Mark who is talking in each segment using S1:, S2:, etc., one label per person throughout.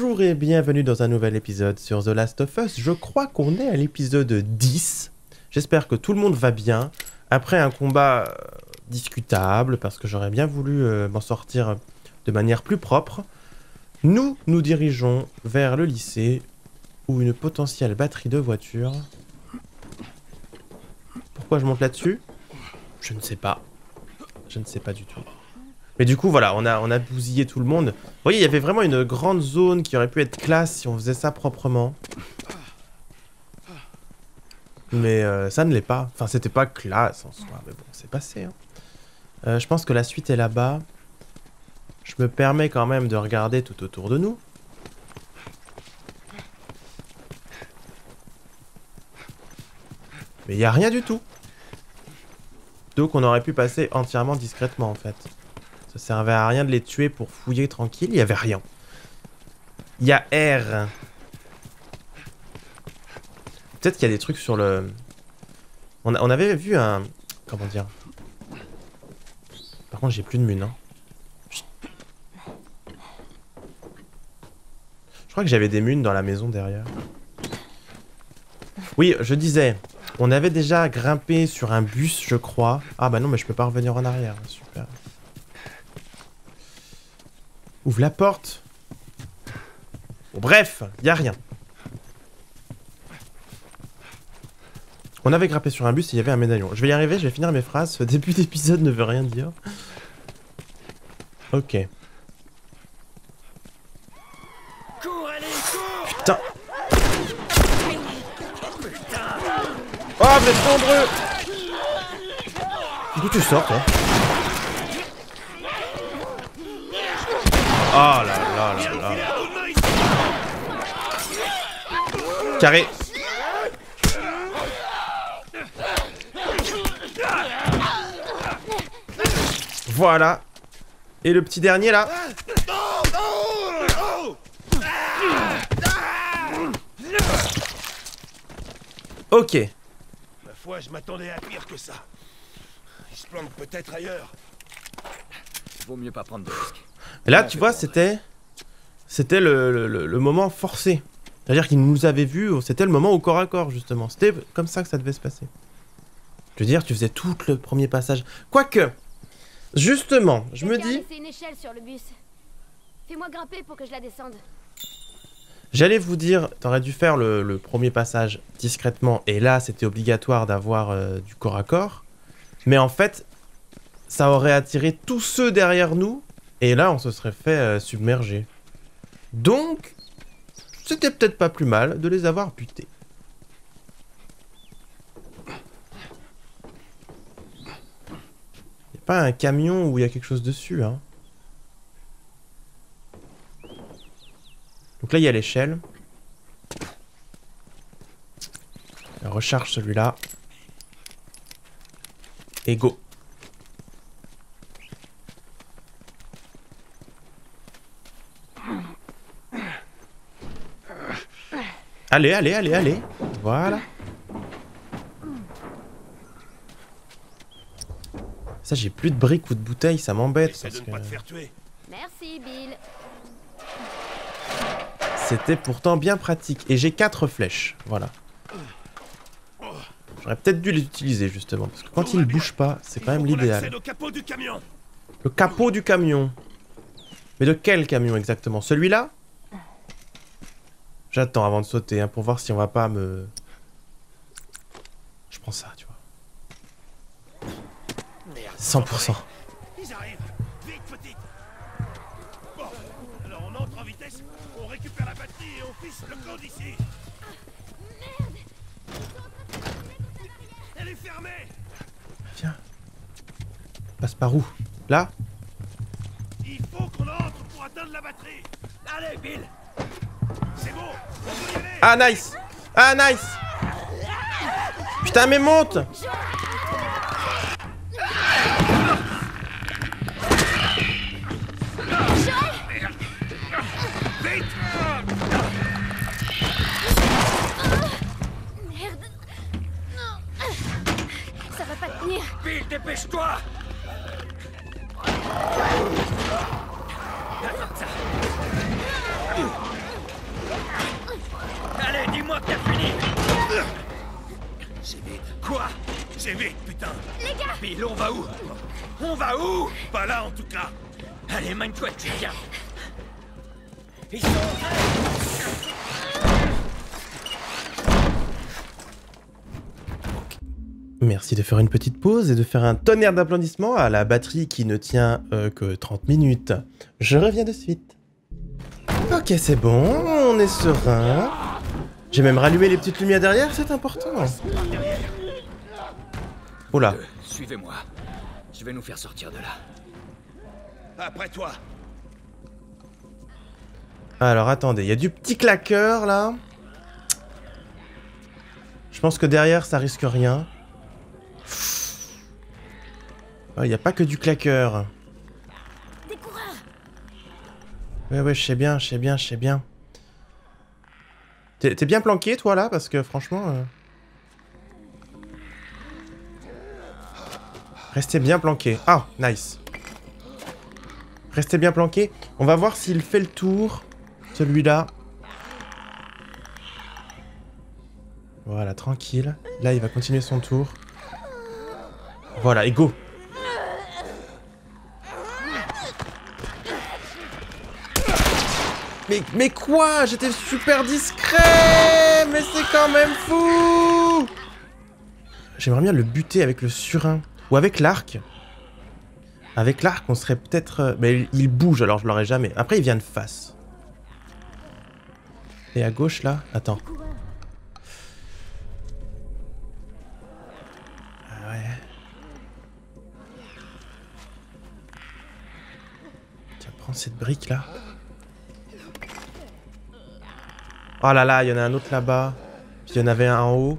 S1: Bonjour et bienvenue dans un nouvel épisode sur The Last of Us. Je crois qu'on est à l'épisode 10. J'espère que tout le monde va bien. Après un combat euh, discutable, parce que j'aurais bien voulu euh, m'en sortir de manière plus propre, nous nous dirigeons vers le lycée où une potentielle batterie de voiture... Pourquoi je monte là-dessus? Je ne sais pas. Je ne sais pas du tout. Mais du coup, voilà, on a, on a bousillé tout le monde. Vous voyez, il y avait vraiment une grande zone qui aurait pu être classe si on faisait ça proprement. Mais euh, ça ne l'est pas. Enfin, c'était pas classe en soi, mais bon, c'est passé. Hein. Euh, je pense que la suite est là-bas. Je me permets quand même de regarder tout autour de nous. Mais il n'y a rien du tout. Donc on aurait pu passer entièrement discrètement en fait. Ça servait à rien de les tuer pour fouiller tranquille, il n'y avait rien. Il y a R. Peut-être qu'il y a des trucs sur le... On, avait vu un... Comment dire? Par contre j'ai plus de mune. Hein. Je crois que j'avais des munes dans la maison derrière. Oui, je disais, on avait déjà grimpé sur un bus, je crois. Ah bah non, mais je peux pas revenir en arrière. Ouvre la porte. Bon, bref, y a rien. On avait grimpé sur un bus et il y avait un médaillon. Je vais y arriver, je vais finir mes phrases. Ce début d'épisode ne veut rien dire. Ok. Putain Oh, vous êtes nombreux D'où tu sors, toi? Là là là là Carré Voilà Et le petit dernier, là Ok
S2: je m'attendais à pire que ça. Il se planque peut-être ailleurs.
S3: Vaut mieux pas prendre de risques.
S1: Et là, tu vois, c'était... C'était le, le, moment forcé. C'est-à-dire qu'il nous avait vus, c'était le moment au corps à corps, justement. C'était comme ça que ça devait se passer. Je veux dire, tu faisais tout le premier passage. Quoique, justement, je me dis...
S4: une échelle sur le bus. Fais-moi grimper pour que je la descende.
S1: J'allais vous dire, t'aurais dû faire le, premier passage discrètement, et là, c'était obligatoire d'avoir euh, du corps à corps. Mais en fait, ça aurait attiré tous ceux derrière nous, et là, on se serait fait euh, submerger. Donc, c'était peut-être pas plus mal de les avoir butés. a pas un camion où il y a quelque chose dessus, hein. Donc là, il y a l'échelle. Recharge celui-là. Et go. Allez, allez, allez, allez. Voilà. Ça, j'ai plus de briques ou de bouteilles, ça m'embête.
S4: Merci, Bill.
S1: C'était pourtant bien pratique. Et j'ai quatre flèches. Voilà. J'aurais peut-être dû les utiliser justement. Parce que quand il ne bouge pas, c'est quand même l'idéal. Le capot du camion. Mais de quel camion exactement? Celui-là? J'attends avant de sauter hein, pour voir si on va pas me... Je prends ça, tu vois. 100%. Passe par où? Là?
S2: Il faut qu'on entre pour atteindre la batterie. Allez, Bill. C'est bon. On peut y aller.
S1: Ah nice. Ah nice. Putain mais monte
S4: Ça va pas tenir.
S2: Bill, dépêche-toi On va où? Pas là en tout cas Allez, mine-toi, tu viens Ils sont
S1: Merci de faire une petite pause et de faire un tonnerre d'applaudissements à la batterie qui ne tient euh, que 30 minutes. Je reviens de suite. Ok, c'est bon, on est serein. J'ai même rallumé les petites lumières derrière, c'est important. Oula,
S3: Euh, Suivez-moi. Je vais nous faire sortir de là.
S2: Après toi
S1: alors attendez, il y a du petit claqueur là. Je pense que derrière ça risque rien. Ah, Il n'y a pas que du claqueur. Ouais, ouais, je sais bien, je sais bien, je sais bien. T'es t'es bien planqué, toi, là? Parce que, franchement... euh, Restez bien planqué. Ah, nice. Restez bien planqué. On va voir s'il fait le tour, celui-là. Voilà, tranquille. Là, il va continuer son tour. Voilà, et go Mais, quoi? J'étais super discret Mais c'est quand même fou J'aimerais bien le buter avec le surin. Ou avec l'arc. Avec l'arc, on serait peut-être... euh, Mais il- bouge, alors je l'aurais jamais. Après, il vient de face. Et à gauche, là Attends. Ah ouais. Tiens, prends cette brique là. Oh là là, il y en a un autre là-bas. Puis il y en avait un en haut.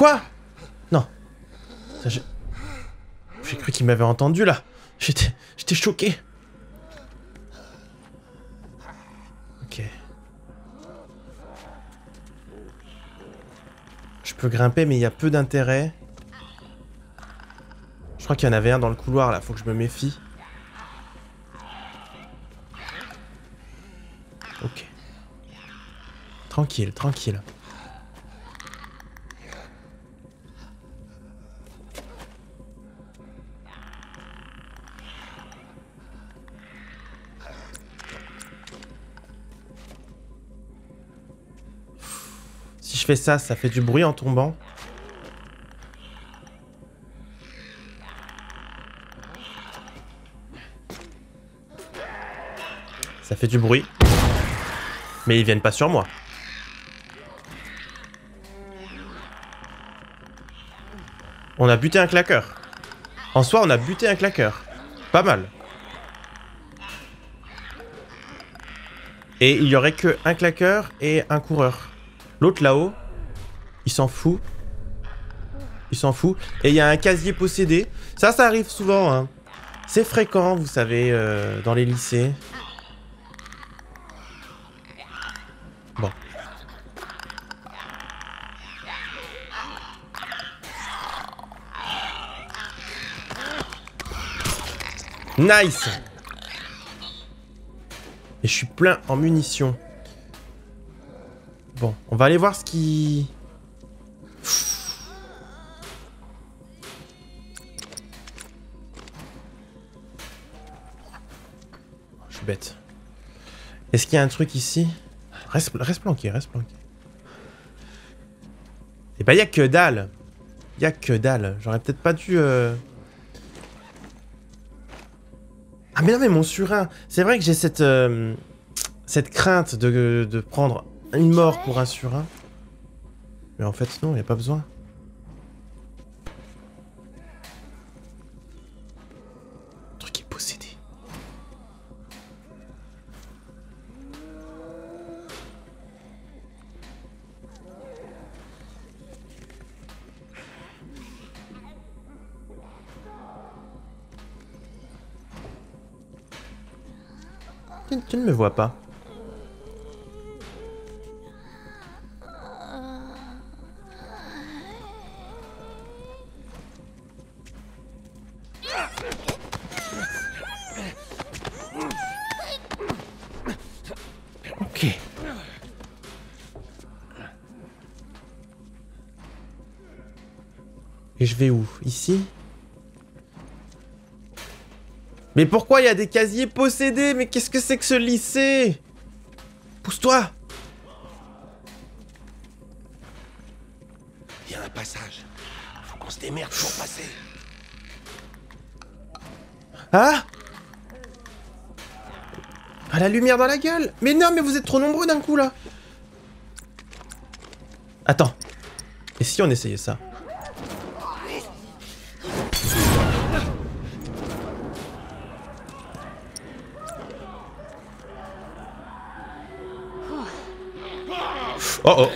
S1: Quoi? Non. J'ai cru qu'il m'avait entendu là. J'étais, j'étais choqué. Ok. Je peux grimper, mais il y a peu d'intérêt. Je crois qu'il y en avait un dans le couloir là. Faut que je me méfie. Ok. Tranquille, tranquille. Ça, ça fait du bruit en tombant. Ça fait du bruit. Mais ils viennent pas sur moi. On a buté un claqueur. En soi, on a buté un claqueur. Pas mal. Et il y aurait que un claqueur et un coureur. L'autre là-haut, il s'en fout. Il s'en fout. Et il y a un casier possédé. Ça, ça arrive souvent. hein. C'est fréquent, vous savez, euh, dans les lycées. Bon. Nice Et je suis plein en munitions. Bon, on va aller voir ce qui... Est-ce qu'il y a un truc ici? Reste, planqué, reste planqué. Et bah, il y a que dalle. Il y a que dalle. J'aurais peut-être pas dû... euh, Ah mais non mais mon surin, c'est vrai que j'ai cette euh, cette crainte de, de prendre une mort pour un surin. Mais en fait non, y a pas besoin. vois pas. Ok. Et je vais où? Ici? Mais pourquoi il y a des casiers possédés? Mais qu'est-ce que c'est que ce lycée? Pousse-toi.
S2: Il y a un passage. Faut qu'on se démerde pour passer.
S1: Ah Ah la lumière dans la gueule. Mais non, mais vous êtes trop nombreux d'un coup là. Attends. Et si on essayait ça? Oh oh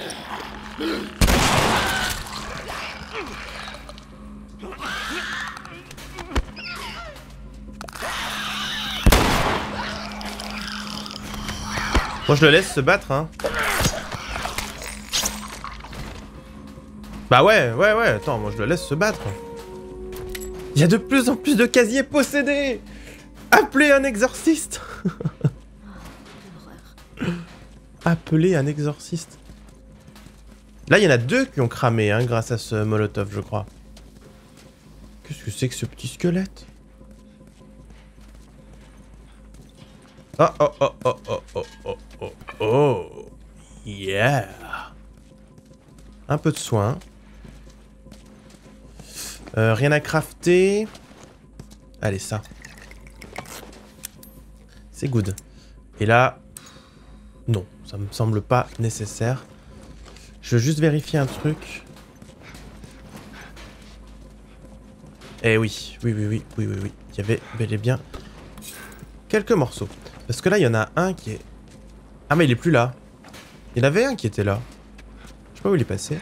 S1: Moi je le laisse se battre hein. Bah ouais, ouais, ouais, attends, moi je le laisse se battre. Il y a de plus en plus de casiers possédés Appelez un exorciste Appelez un exorciste. Là, il y en a deux qui ont cramé hein, grâce à ce Molotov, je crois. Qu'est-ce que c'est que ce petit squelette? Ah, oh, oh oh oh oh oh oh oh oh Yeah Un peu de soin. Euh, rien à crafter. Allez, ça. C'est good. Et là... Non, ça me semble pas nécessaire. Je veux juste vérifier un truc. Eh oui, oui, oui, oui, oui, oui, oui. Il y avait bel et bien quelques morceaux. Parce que là, il y en a un qui est... Ah, mais il est plus là. Il y en avait un qui était là. Je sais pas où il est passé.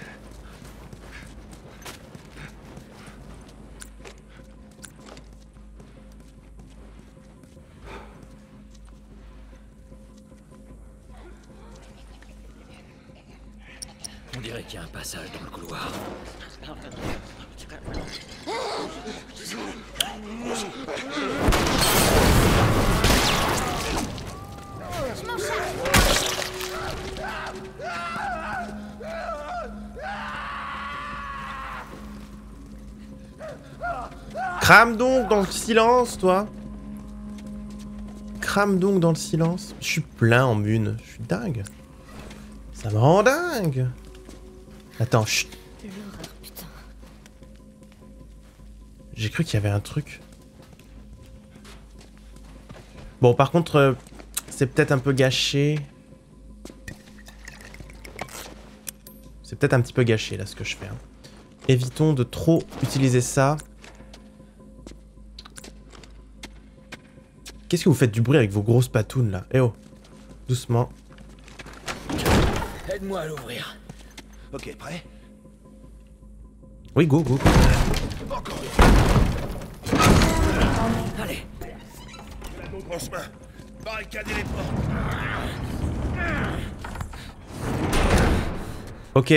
S1: Crame donc dans le silence. Je suis plein en mune. Je suis dingue. Ça me rend dingue. Attends, chut. J'ai cru qu'il y avait un truc. Bon, par contre, euh, c'est peut-être un peu gâché. C'est peut-être un petit peu gâché, là, ce que je fais. hein. Évitons de trop utiliser ça. Qu'est-ce que vous faites du bruit avec vos grosses patounes, là Eh oh Doucement.
S3: Aide-moi à l'ouvrir.
S2: Ok, prêt?
S1: Oui, go, go.
S2: Encore
S3: Allez,
S2: Mon grand chemin. Barricadez les portes.
S1: Ok.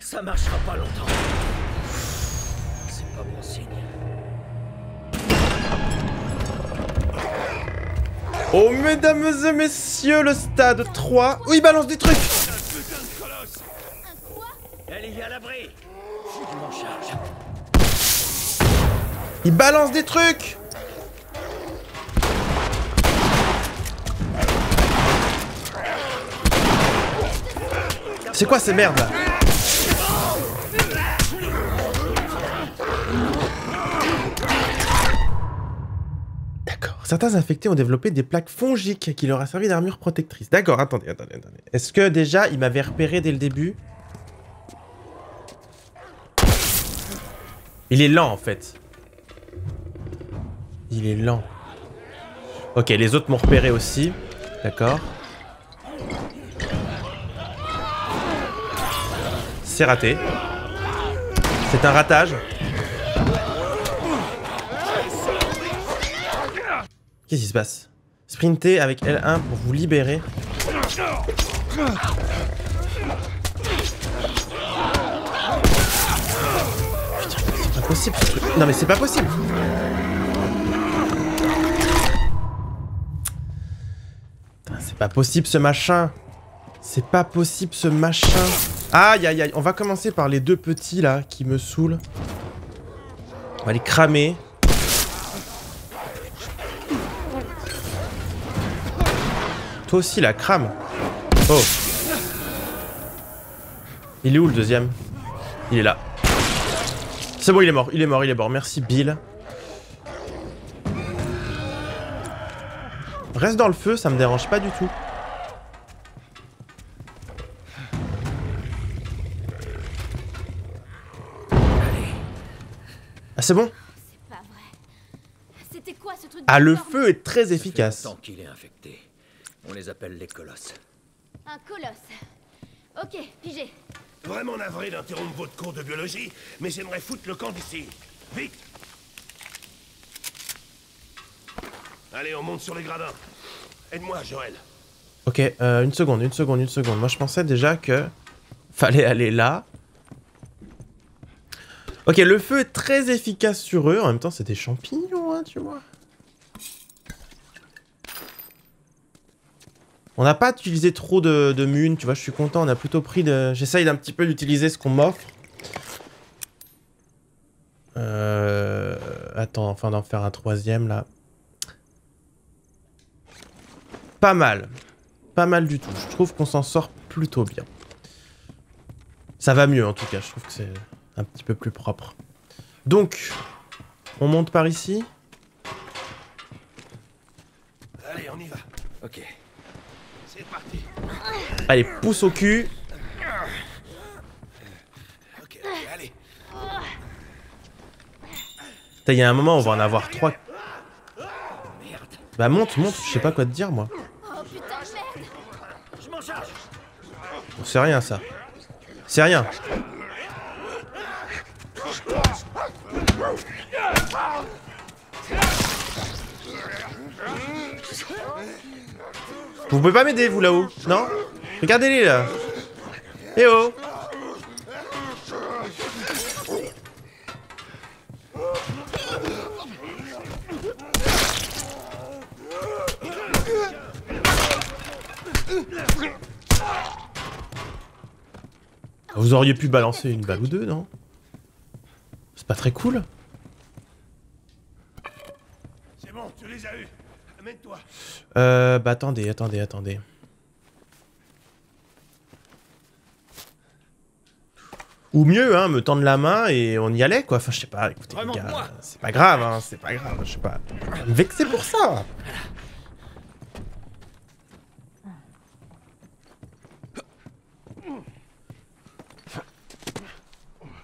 S3: ça marchera pas longtemps.
S1: Oh, mesdames et messieurs, le stade 3. Oui, il balance des trucs. Il balance des trucs. C'est quoi ces merdes là? Certains infectés ont développé des plaques fongiques qui leur a servi d'armure protectrice. D'accord, attendez, attendez, attendez. Est-ce que déjà il m'avait repéré dès le début? Il est lent en fait. Il est lent. Ok, les autres m'ont repéré aussi. D'accord. C'est raté. C'est un ratage. Qu'est-ce qui se passe? Sprintez avec L1 pour vous libérer. Putain, pas possible ce truc. Non mais c'est pas possible C'est pas possible ce machin C'est pas possible ce machin Aïe aïe aïe On va commencer par les deux petits là qui me saoulent. On va les cramer. Toi aussi la crame. Oh. Il est où le deuxième? Il est là. C'est bon, il est mort, il est mort, il est mort. Merci Bill. Reste dans le feu, ça me dérange pas du tout. Ah c'est bon?
S4: C'est pas vrai. C'était quoi ce truc
S1: Ah le feu est très
S3: Ça fait
S1: efficace.
S3: longtemps qu'il est infecté. On les appelle les colosses.
S4: Un colosse. Ok, pigé.
S2: Vraiment navré d'interrompre votre cours de biologie, mais j'aimerais foutre le camp d'ici. Vite Allez, on monte sur les gradins. Aide-moi, Joël.
S1: Ok, euh, une seconde, une seconde, une seconde. Moi je pensais déjà que fallait aller là. Ok, le feu est très efficace sur eux. En même temps, c'est des champignons, hein, tu vois. On n'a pas utilisé trop de, de tu vois, je suis content. On a plutôt pris de... J'essaye d'un petit peu d'utiliser ce qu'on m'offre. Euh... Attends, enfin d'en faire un troisième, là. Pas mal. Pas mal du tout. Je trouve qu'on s'en sort plutôt bien. Ça va mieux, en tout cas. Je trouve que c'est un petit peu plus propre. Donc, on monte par ici.
S2: Allez, on y va.
S3: Ok.
S1: Allez, pouce au cul. Il y a un moment, on va en avoir trois. Bah monte, monte. Je sais pas quoi te dire, moi. C'est rien, ça. C'est rien. Vous pouvez pas m'aider, vous, là-haut Non Regardez-les, là. Eh oh Vous auriez pu balancer une balle ou deux, non C'est pas très cool
S2: C'est bon, tu les as eus. Amène-toi.
S1: Euh, bah attendez, attendez, attendez. Ou mieux, hein, me tendre la main et on y allait, quoi. Enfin, je sais pas, écoutez, les gars, c'est pas grave, hein, c'est pas grave, je sais pas. Me vexer pour ça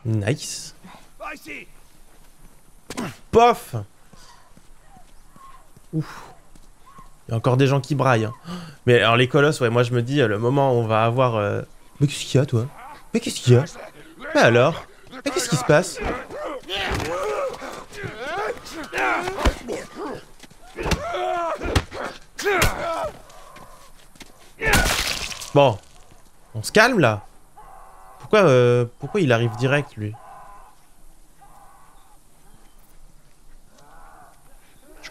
S1: Nice. Pof Ouf. Il y a encore des gens qui braillent. hein. Mais alors les colosses, ouais, moi je me dis, euh, le moment où on va avoir... euh, Mais qu'est-ce qu'il y a, toi? Mais qu'est-ce qu'il y a? Mais alors? Mais qu'est-ce qui se passe? Bon. On se calme, là Pourquoi, euh, pourquoi il arrive direct, lui?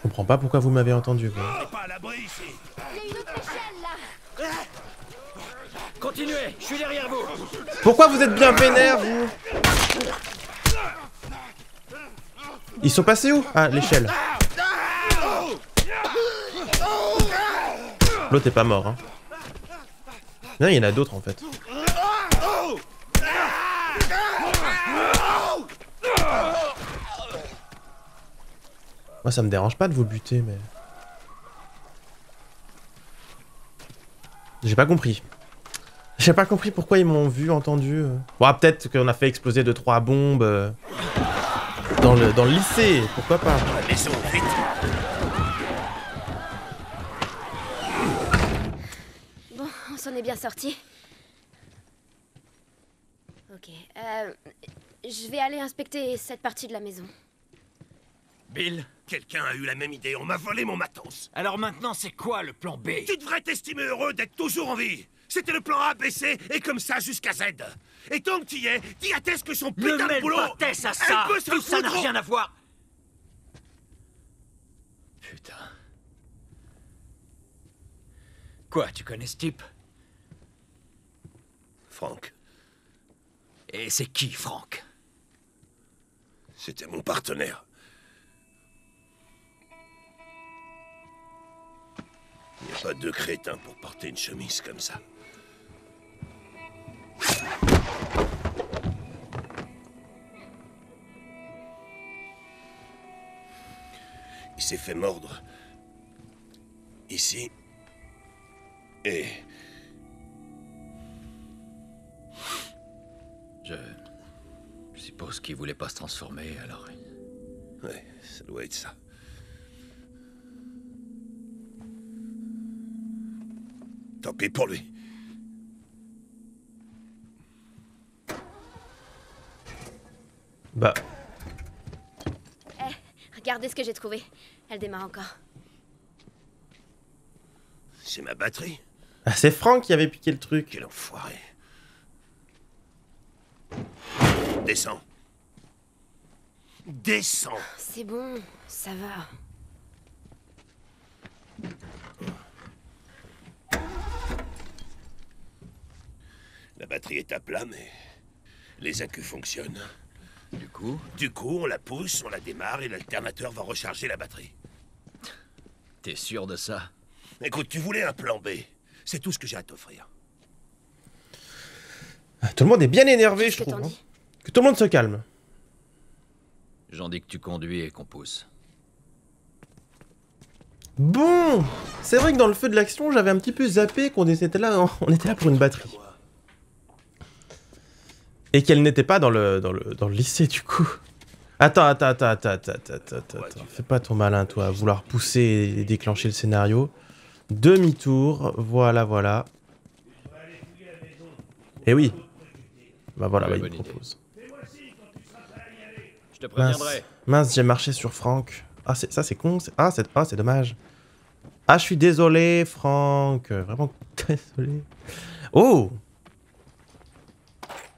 S1: Comprends pas pourquoi vous m'avez entendu, quoi.
S2: On n'est pas à l'abri ici.
S4: Il y a une autre échelle là
S3: Continuez, je suis derrière vous.
S1: Pourquoi vous êtes bien vénère, vous? Ils sont passés où? Ah, l'échelle. L'autre est pas mort, hein. Non, il y en a d'autres, en fait. Moi, ça me dérange pas de vous buter, mais... J'ai pas compris. J'ai pas compris pourquoi ils m'ont vu, entendu. euh. Bon, peut-être qu'on a fait exploser 2-3 bombes euh, dans, le, dans le lycée, pourquoi pas.
S4: Bon, on s'en est bien sorti. Ok, euh, je vais aller inspecter cette partie de la maison.
S3: Bill,
S2: Quelqu'un a eu la même idée, on m'a volé mon matos.
S3: alors maintenant c'est quoi le plan B?
S2: Tu devrais t'estimer heureux d'être toujours en vie. C'était le plan A, B, C, et comme ça jusqu'à Z. Et tant que tu y es, dis à Tess que son
S3: Ne
S2: putain de
S3: mêle
S2: boulot...
S3: pas Tess à ça
S2: Elle peut se
S3: Tout ça n'a rien à voir Putain. Quoi, tu connais ce type?
S2: Franck,
S3: Et c'est qui, Franck?
S2: C'était mon partenaire. Il n'y a pas deux crétins pour porter une chemise comme ça. Il s'est fait mordre. Ici. Et
S3: Je... Je suppose qu'il voulait pas se transformer, alors...
S2: Ouais, ça doit être ça. Tant pis pour lui.
S1: Bah,
S4: Regardez ce que j'ai trouvé. Elle démarre encore.
S2: C'est ma batterie.
S1: ah, c'est Franck qui avait piqué le truc.
S2: Quel enfoiré. Descends. Descends.
S4: C'est bon, ça va.
S2: La batterie est à plat, mais les accus fonctionnent.
S3: Du coup
S2: Du coup, on la pousse, on la démarre et l'alternateur va recharger la batterie.
S3: T'es sûr de ça?
S2: Écoute, tu voulais un plan B. C'est tout ce que j'ai à t'offrir.
S1: Ah, Tout le monde est bien énervé, je trouve. hein. Que tout le monde se calme.
S3: J'en dis que tu conduis et qu'on pousse.
S1: Bon, c'est vrai que dans le feu de l'action, j'avais un petit peu zappé qu'on était là, on était là pour une batterie. Et qu'elle n'était pas dans le, dans, le, dans le lycée, du coup. Attends, attends, attends, attends, attends, attends, attends, attends. Fais pas ton malin, toi, à vouloir pousser et déclencher le scénario. Demi-tour, voilà, voilà. Et oui. Bah voilà, bah, il propose.
S3: Je te
S1: Mince,
S3: préviendrai.
S1: mince j'ai marché sur Franck. Ah, c'est- ça c'est con. Ah, c'est ah, c'est dommage. Ah, je suis désolé, Franck. Vraiment désolé. Oh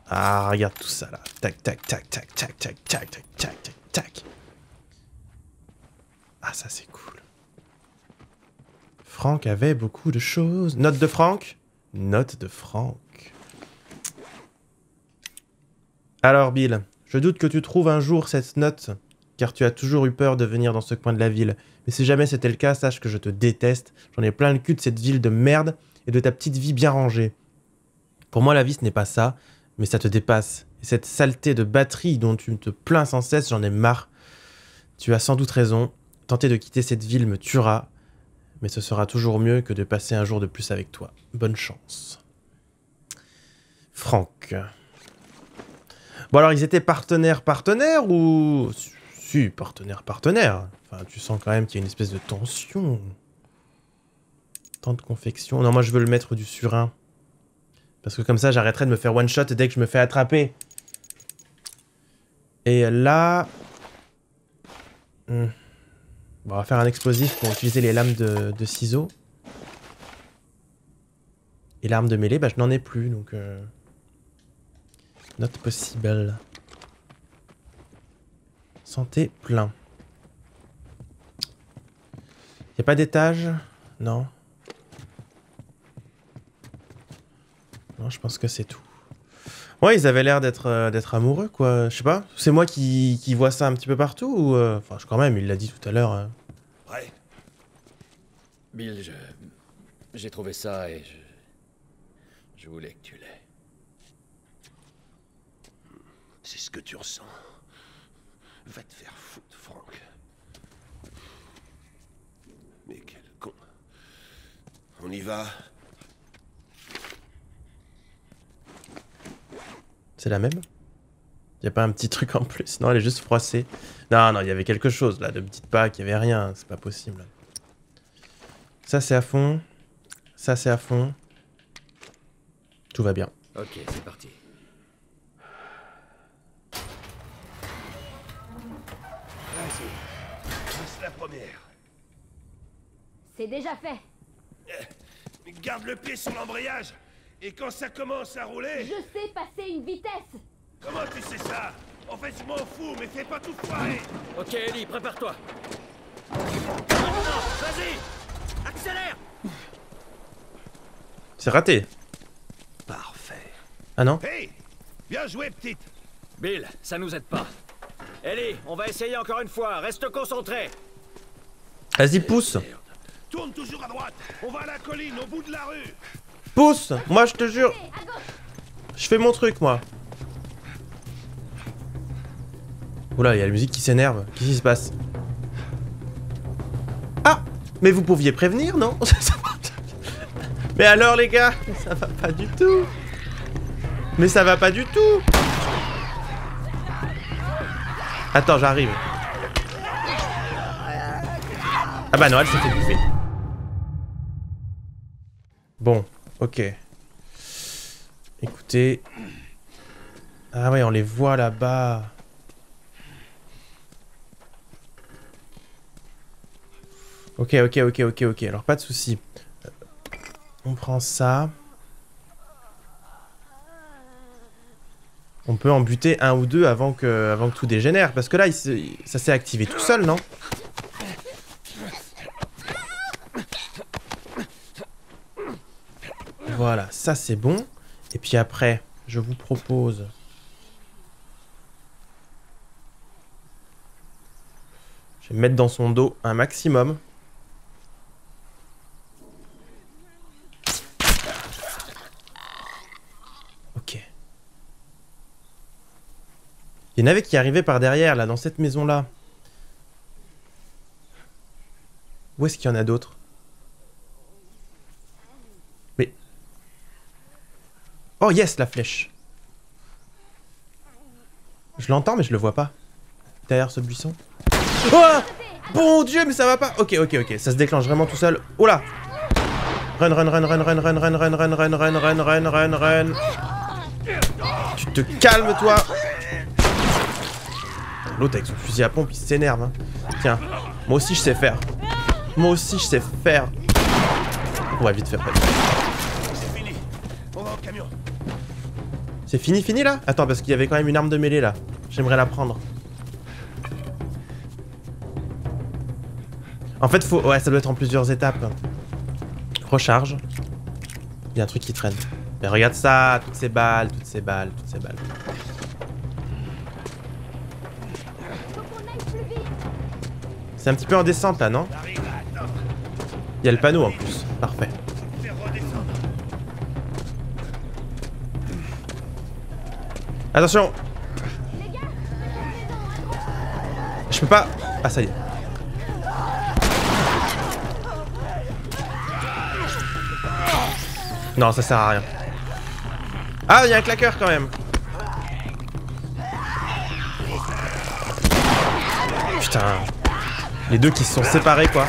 S1: Ah, regarde tout ça là. Tac, tac, tac, tac, tac, tac, tac, tac, tac, tac, tac. Ah, ça c'est cool. Franck avait beaucoup de choses. Note de Franck? Note de Franck. Alors, Bill, je doute que tu trouves un jour cette note, car tu as toujours eu peur de venir dans ce coin de la ville. Mais si jamais c'était le cas, sache que je te déteste. J'en ai plein le cul de cette ville de merde et de ta petite vie bien rangée. Pour moi, la vie, ce n'est pas ça, mais ça te dépasse. Et cette saleté de batterie dont tu te plains sans cesse, j'en ai marre. Tu as sans doute raison. Tenter de quitter cette ville me tuera, mais ce sera toujours mieux que de passer un jour de plus avec toi. Bonne chance. Franck. Bon alors ils étaient partenaires partenaires ou si partenaires partenaires? Enfin tu sens quand même qu'il y a une espèce de tension. Tant de confection. Non moi je veux le mettre du surin. Parce que comme ça j'arrêterai de me faire one shot dès que je me fais attraper. Et là Hmm. Bon, on va faire un explosif pour utiliser les lames de, de ciseaux. Et l'arme de mêlée, bah je n'en ai plus donc. euh, Not possible. Santé plein. Y a pas d'étage? Non. Je pense que c'est tout. Ouais, ils avaient l'air d'être euh, d'être amoureux, quoi. Je sais pas. C'est moi qui, qui vois ça un petit peu partout ou euh, Enfin, quand même, il l'a dit tout à l'heure. euh.
S2: Prêt
S3: Bill, je... J'ai trouvé ça et je... Je voulais que tu l'aies.
S2: C'est ce que tu ressens. Va te faire foutre, Franck. Mais quel con. On y va
S1: C'est la même? Y a pas un petit truc en plus? Non, elle est juste froissée. Non, non, il y avait quelque chose là. Ne me dites pas qu'il y avait rien. C'est pas possible. Ça, c'est à fond. Ça, c'est à fond. Tout va bien.
S3: Ok, c'est parti.
S2: C'est la première.
S4: C'est déjà fait.
S2: Garde le pied sur l'embrayage. Et quand ça commence à rouler...
S4: Je sais passer une vitesse.
S2: Comment tu sais ça? En fait, je m'en fous, mais fais pas tout foirer
S3: Ok, Ellie, prépare-toi. Maintenant, vas-y Accélère
S1: C'est raté.
S2: Parfait.
S1: Ah non?
S2: Hey Bien joué, petite
S3: Bill, ça nous aide pas. Ellie, on va essayer encore une fois. Reste concentré.
S1: Vas-y, pousse.
S2: Tourne toujours à droite On va à la colline, au bout de la rue
S1: Pousse Moi, je te jure. Je fais mon truc, moi. Oula, il y a la musique qui s'énerve. Qu'est-ce qui se passe? Ah Mais vous pouviez prévenir, non? Mais alors, les gars Ça va pas du tout Mais ça va pas du tout Attends, j'arrive. Ah bah non, elle s'est fait bouffer. Bon, ok. Écoutez. Ah ouais, on les voit là-bas. Ok, ok, ok, ok, ok. Alors, pas de souci. Euh, On prend ça. On peut en buter un ou deux avant que, avant que tout dégénère. Parce que là, ça s'est activé tout seul, non? Voilà, ça c'est bon. Et puis après, je vous propose... Je vais mettre dans son dos un maximum. Ok. Il y en avait qui arrivaient par derrière, là, dans cette maison-là. Où est-ce qu'il y en a d'autres? Oh yes, la flèche Je l'entends, mais je le vois pas. Derrière ce buisson. Oh Bon Dieu, mais ça va pas Ok, ok, ok, ça se déclenche vraiment tout seul. Oh là Run, run, run, run, run, run, run, run, run, run, run, run, run, run. Tu te calmes, toi L'autre avec son fusil à pompe, il s'énerve. hein. Tiens, moi aussi je sais faire. Moi aussi je sais faire. On va vite faire.
S2: C'est fini,
S1: fini là? Attends, parce qu'il y avait quand même une arme de mêlée là. J'aimerais la prendre. En fait, faut. Ouais, ça doit être en plusieurs étapes. Recharge. Il y a un truc qui traîne. Mais regarde ça, toutes ces balles, toutes ces balles, toutes ces balles. C'est un petit peu en descente là, non? Il y a le panneau en plus. Parfait. Attention Je peux pas... Ah ça y est. Non, ça sert à rien. Ah, il y a un claqueur quand même. Putain. Les deux qui se sont séparés quoi.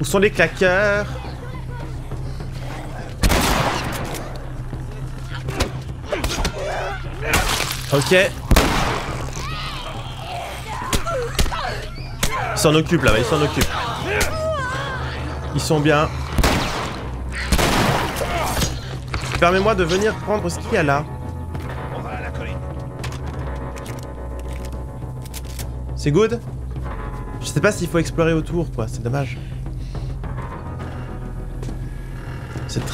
S1: Où sont les claqueurs Ok. Ils s'en occupent là-bas, ils s'en occupent. Ils sont bien. Permets-moi de venir prendre ce qu'il y a là. C'est good Je sais pas s'il faut explorer autour, quoi. C'est dommage.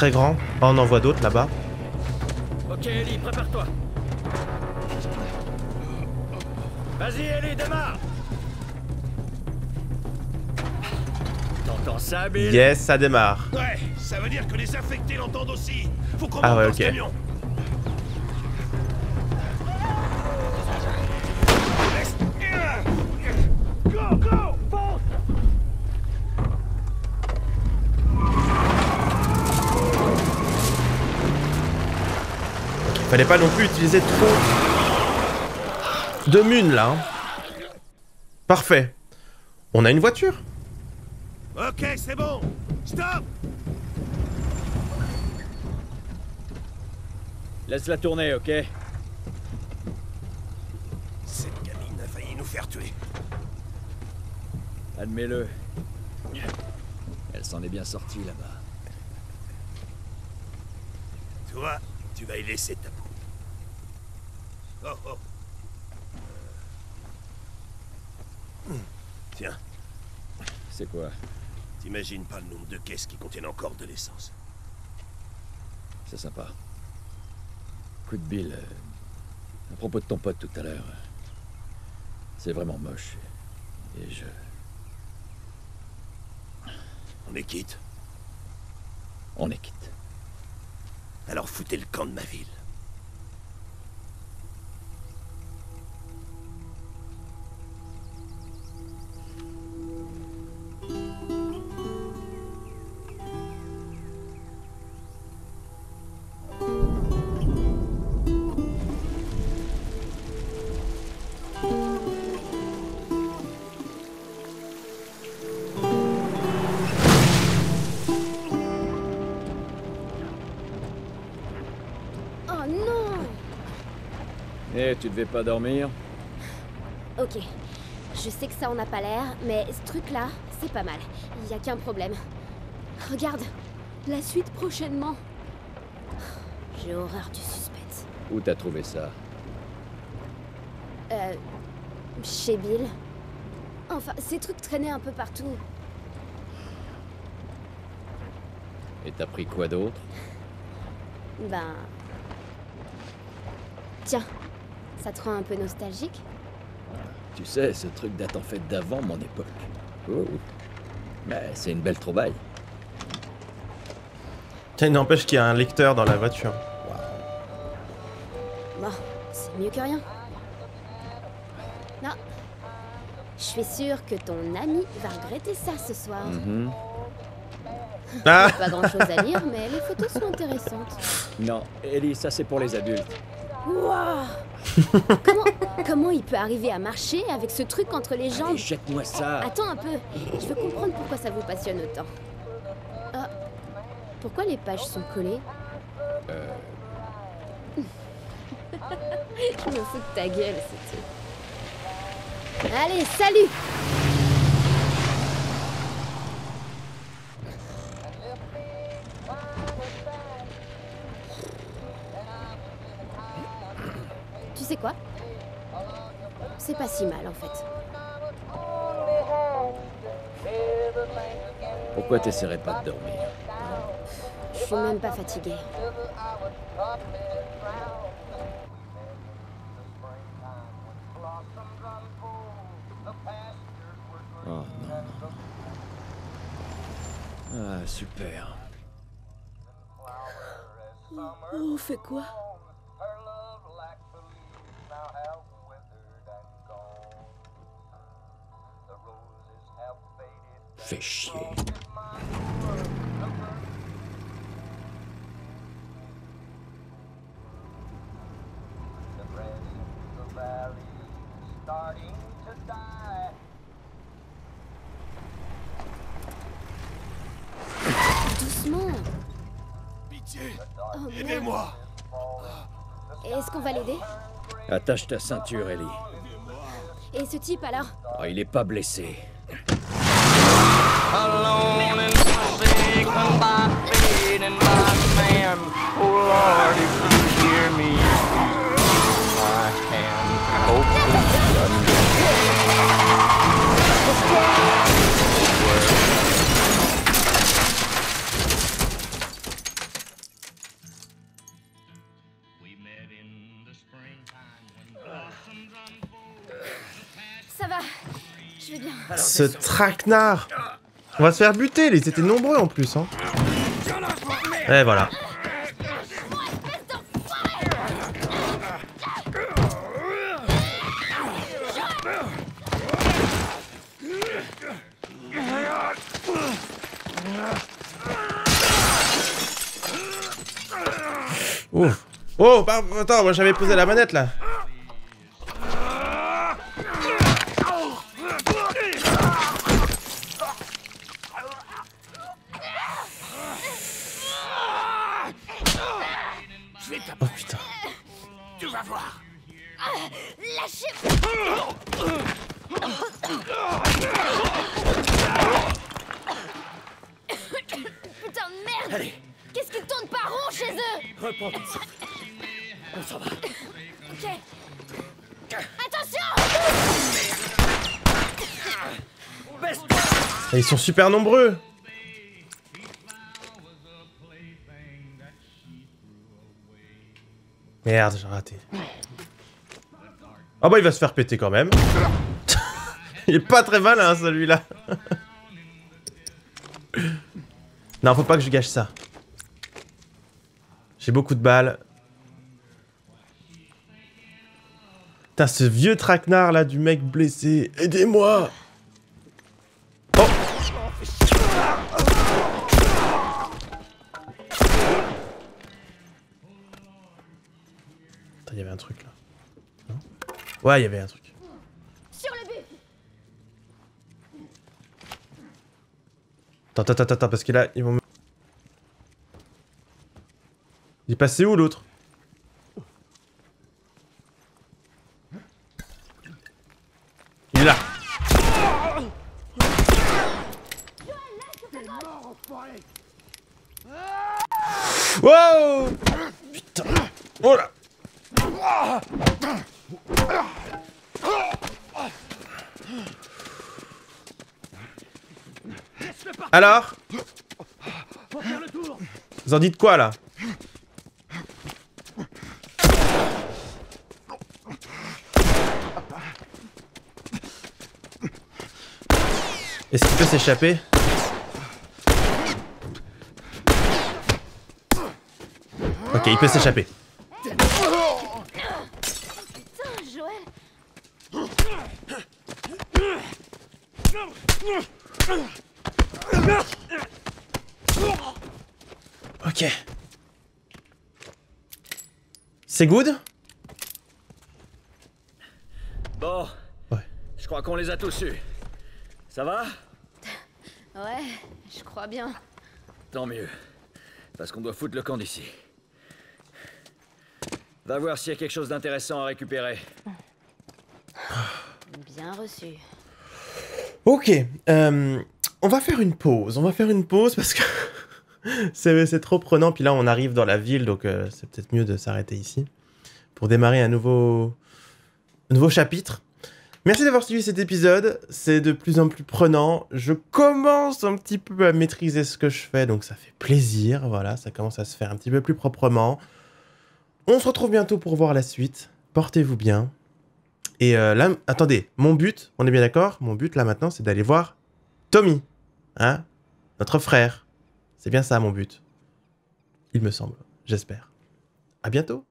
S1: Très grand. Oh, on en voit d'autres là-bas.
S3: Ok, Ellie, prépare-toi. Vas-y, Ellie, démarre. T'entends ça, Bill?
S1: Yes, ça démarre.
S2: Ouais, ça veut dire que les infectés l'entendent aussi Faut qu'on
S1: Ah ouais,
S2: dans ce
S1: ok.
S2: camion
S1: pas non plus utiliser trop de mun là. hein. Parfait. On a une voiture.
S2: Ok, c'est bon Stop
S3: Laisse-la tourner, ok
S2: Cette gamine a failli nous faire tuer.
S3: Admets-le. Elle s'en est bien sortie là-bas.
S2: Toi, tu vas y laisser ta. Oh oh. Tiens,
S3: C'est quoi?
S2: T'imagines pas le nombre de caisses qui contiennent encore de l'essence.
S3: C'est sympa. Coup de bille. euh, à propos de ton pote tout à l'heure. C'est vraiment moche. Et je.
S2: On est quitte.
S3: On est quitte.
S2: Alors foutez le camp de ma ville.
S3: Tu devais pas dormir
S4: Ok. Je sais que ça en a pas l'air, mais ce truc-là, c'est pas mal. Y a qu'un problème. Regarde, la suite prochainement. J'ai horreur du suspense.
S3: Où t'as trouvé ça?
S4: Euh. Chez Bill. Enfin, ces trucs traînaient un peu partout.
S3: Et t'as pris quoi d'autre?
S4: Ben. Tiens, ça te rend un peu nostalgique
S3: Tu sais, ce truc date en fait d'avant mon époque. Oh. Mais c'est une belle trouvaille.
S1: Tiens, il n'empêche qu'il y a un lecteur dans la voiture.
S4: Bon, c'est mieux que rien. Non. Je suis sûre que ton ami va regretter ça ce soir.
S3: Mhm.
S1: Ah
S4: Pas grand chose à lire, mais les photos sont intéressantes.
S3: Non, Ellie, ça c'est pour les adultes.
S4: Waouh comment, comment il peut arriver à marcher avec ce truc entre les jambes
S3: jette-moi ça
S4: Attends un peu, je veux comprendre pourquoi ça vous passionne autant. Ah, pourquoi les pages sont collées
S3: Euh.
S4: Je me fous de ta gueule, c'est tout. Allez, salut pas si mal en fait.
S3: Pourquoi t'essaierais pas de dormir
S4: Je suis même pas fatiguée.
S3: Oh non, non, non. Ah, super.
S4: On fait quoi?
S3: Fais chier.
S4: Doucement.
S2: Pitié,
S4: Oh
S2: aidez-moi.
S4: Est-ce qu'on va l'aider?
S3: Attache ta ceinture, Ellie.
S4: Et ce type alors?
S3: Oh, il est pas blessé.
S5: Alone and forsaken by by man. Oh Lord, if you hear me.
S1: Ce traquenard On va se faire buter, ils étaient nombreux en plus. Hein. Et voilà. Ouf. Oh, attends, moi j'avais posé la manette là. Ils sont super nombreux Merde, j'ai raté. Ah bah il va se faire péter quand même. il est pas très malin celui-là. non, faut pas que je gâche ça. J'ai beaucoup de balles. Putain, ce vieux traquenard là du mec blessé. Aidez-moi Oh il y avait un truc là. Non ouais, il y avait un truc. Attends, attends, attends, parce que là, ils vont me... Il est passé où l'autre Il est là Wow Putain Oh là Alors
S2: Faut faire le tour
S1: Vous dites quoi là Est-ce qu'il peut s'échapper Ok, il peut s'échapper. Ok. C'est good?
S3: Bon.
S1: Ouais.
S3: Je crois qu'on les a tous eus. Ça va?
S4: Ouais, je crois bien.
S3: Tant mieux. Parce qu'on doit foutre le camp d'ici. Va voir s'il y a quelque chose d'intéressant à récupérer.
S4: Bien reçu.
S1: Ok, euh, on va faire une pause. On va faire une pause parce que c'est trop prenant. Puis là, on arrive dans la ville, donc euh, c'est peut-être mieux de s'arrêter ici pour démarrer un nouveau, chapitre. Merci d'avoir suivi cet épisode. C'est de plus en plus prenant. Je commence un petit peu à maîtriser ce que je fais, donc ça fait plaisir. Voilà, ça commence à se faire un petit peu plus proprement. On se retrouve bientôt pour voir la suite. Portez-vous bien. Et euh, là, attendez, mon but, on est bien d'accord? Mon but là maintenant, c'est d'aller voir Tommy. Hein Notre frère. C'est bien ça mon but. Il me semble. J'espère. À bientôt.